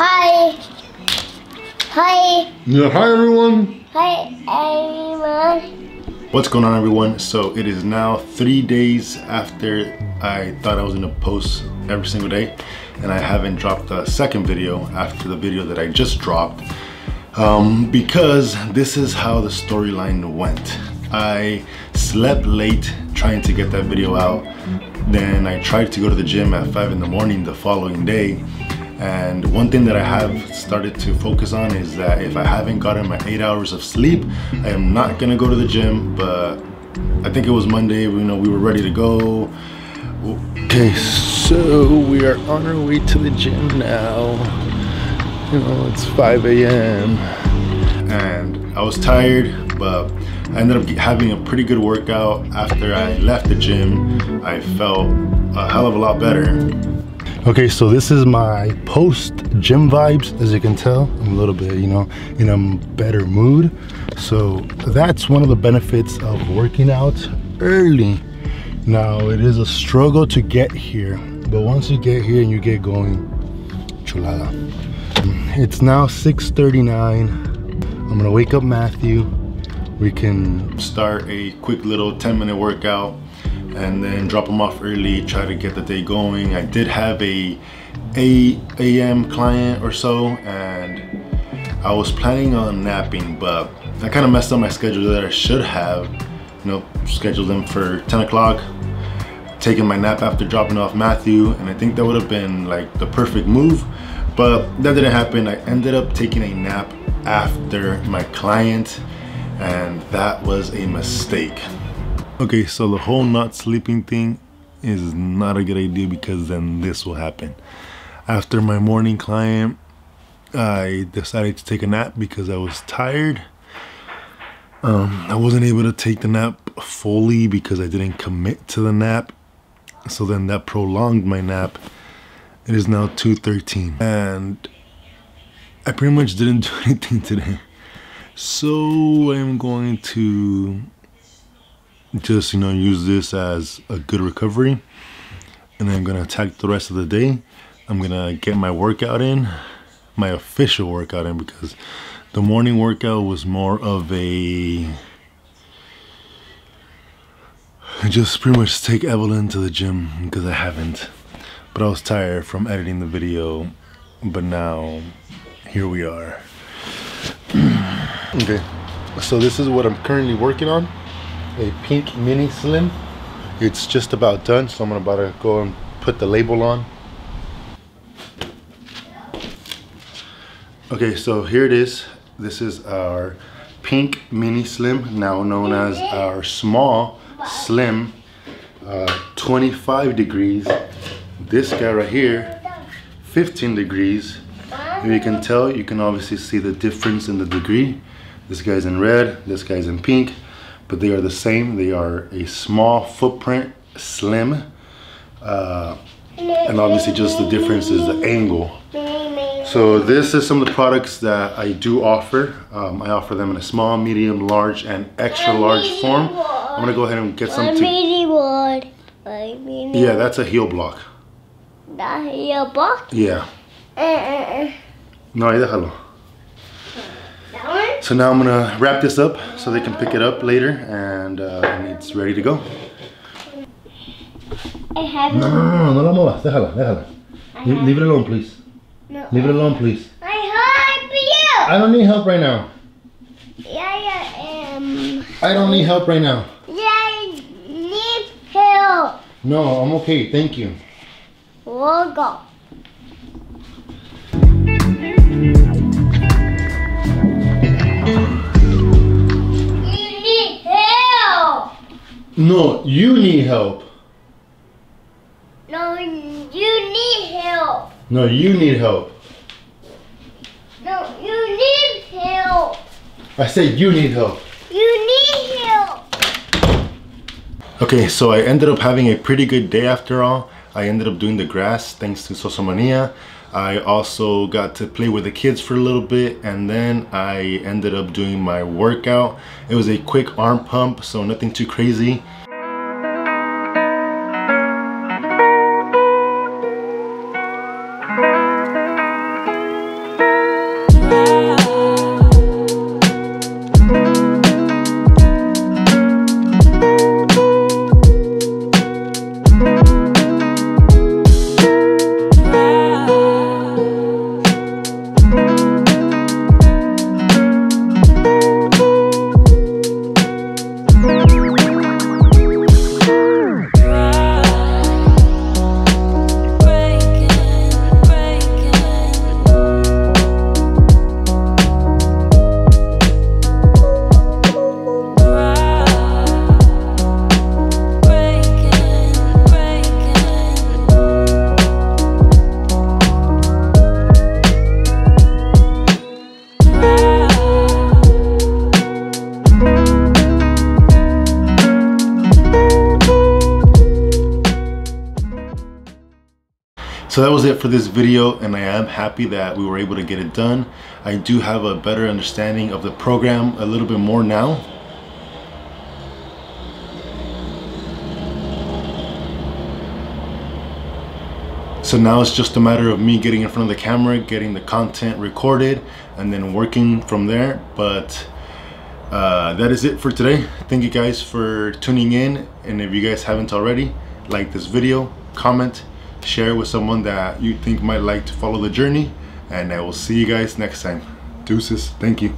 Hi. Hi. Yeah, hi everyone. Hi, everyone. What's going on everyone? So it is now three days after I thought I was gonna post every single day and I haven't dropped a second video after the video that I just dropped um, because this is how the storyline went. I slept late trying to get that video out. Then I tried to go to the gym at five in the morning the following day and one thing that I have started to focus on is that if I haven't gotten my eight hours of sleep, I am not gonna go to the gym, but I think it was Monday, you know, we were ready to go. Okay, so we are on our way to the gym now. You know, it's 5 a.m. And I was tired, but I ended up having a pretty good workout. After I left the gym, I felt a hell of a lot better. Okay, so this is my post gym vibes. As you can tell, I'm a little bit, you know, in a better mood. So that's one of the benefits of working out early. Now, it is a struggle to get here, but once you get here and you get going, chulada. It's now 6.39. I'm gonna wake up Matthew. We can start a quick little 10 minute workout and then drop them off early, try to get the day going. I did have a 8 a.m. client or so, and I was planning on napping, but I kind of messed up my schedule that I should have, you know, scheduled them for 10 o'clock, taking my nap after dropping off Matthew, and I think that would have been like the perfect move, but that didn't happen. I ended up taking a nap after my client, and that was a mistake. Okay, so the whole not sleeping thing is not a good idea because then this will happen. After my morning client, I decided to take a nap because I was tired. Um, I wasn't able to take the nap fully because I didn't commit to the nap. So then that prolonged my nap. It is now 2.13 and I pretty much didn't do anything today. So I'm going to just you know use this as a good recovery. And then I'm gonna attack the rest of the day. I'm gonna get my workout in my official workout in because the morning workout was more of a just pretty much take Evelyn to the gym because I haven't. But I was tired from editing the video but now here we are. Okay so this is what I'm currently working on a pink mini slim. It's just about done so I'm about to go and put the label on. Okay so here it is. This is our pink mini slim now known as our small slim uh, 25 degrees. This guy right here 15 degrees. If you can tell you can obviously see the difference in the degree. This guy's in red this guy's in pink but they are the same. They are a small footprint, slim, uh, and obviously just the difference is the angle. So this is some of the products that I do offer. Um, I offer them in a small, medium, large, and extra large form. I'm gonna go ahead and get some. To... Yeah, that's a heel block. That heel block? Yeah. Uh, uh, uh. No, déjalo. So now I'm gonna wrap this up so they can pick it up later and, uh, and it's ready to go. I have no, no, no, no, no la muevas, déjala, déjala. Leave it alone, please. No. Leave it alone, please. I help you. I don't need help right now. Yeah, yeah, um. I don't need help right now. Yeah, I need help. No, I'm okay, thank you. We'll go. No, you need help. No, you need help. No, you need help. No, you need help. I said you need help. You need help. Okay, so I ended up having a pretty good day after all. I ended up doing the grass thanks to Sosomania. I also got to play with the kids for a little bit and then I ended up doing my workout. It was a quick arm pump, so nothing too crazy. So that was it for this video and I am happy that we were able to get it done. I do have a better understanding of the program a little bit more now. So now it's just a matter of me getting in front of the camera, getting the content recorded, and then working from there. But uh, that is it for today. Thank you guys for tuning in. And if you guys haven't already, like this video, comment, share with someone that you think might like to follow the journey. And I will see you guys next time. Deuces. Thank you.